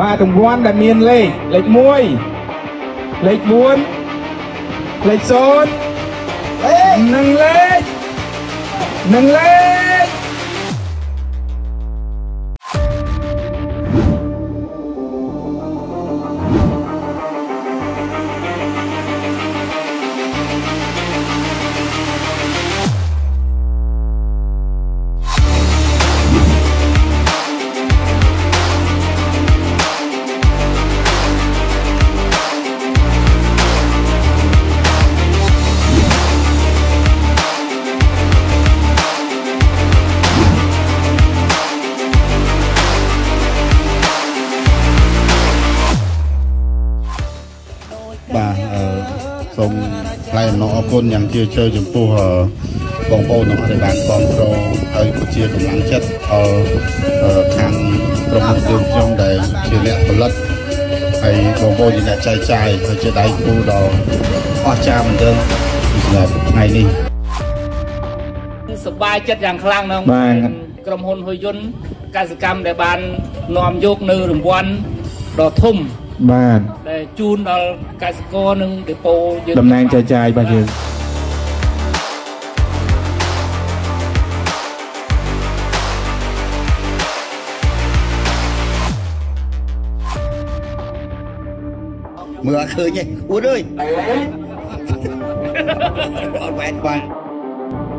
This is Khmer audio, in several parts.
បាទរង្វាន់ដែលមានលេខលេខ1លេខ4លេខ0និងលេខនិងលេខ សូមថ្លែងអំណរអគុណយ៉ាងជ្រាលជ្រៅចំពោះអឺបងប្អូនទាំងអស់ដែលបានគ្រប់គ្រងហើយក៏ជាកម្លាំងចិត្តដល់អឺខាងក្រុមហ៊ុនយើងខ្ញុំដែលជាអ្នកផលិតហើយបងប្អូនជាអ្នកចែកចាយហើយជាដៃគូដល់អស្ចារ្យមែនទែនសម្រាប់ថ្ងៃនេះសប្បាយចិត្តយ៉ាងខ្លាំងនៅបាទក្រុមហ៊ុនហ៊ុយយន្តកសិកម្មដែលបាននាំយកនៅរង្វាន់ដ៏ធំ បាទដែលជូនដល់កសិករនិងដេប៉ូយើងតំណែងចែកចាយបាទយើងមើលអត់ឃើញទេអួតអើយអត់វ៉ែនបាទ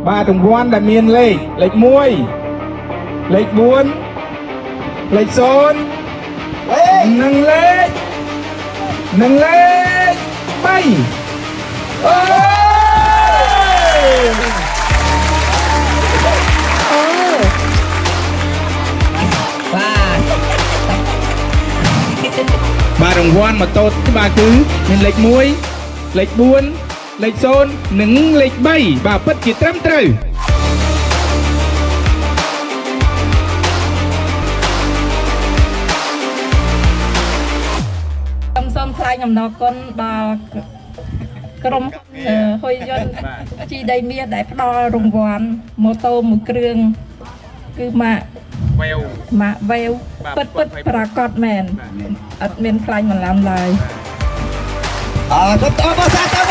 បាទរង្វាន់ដែលមានលេខលេខ1លេខ4លេខ0និងលេខ និងលេខ3អូយបាទរង្វាន់ម៉ូតូបាទគឺមានលេខ1លេខ4លេខ0និងលេខ3បាទពិតជាត្រឹមត្រូវ ថ្លែងអំណរគុណដល់ក្រុមអឺហ៊ុយយន្តជីដីមាសដែលផ្ដល់រង្វាន់ម៉ូតូមួយគ្រឿងគឺម៉ាកវែវម៉ាកវ៉េវពិតពិតប្រកបមែនអត់មានខ្លាញ់បន្លំឡើយអរគុណអបអរសា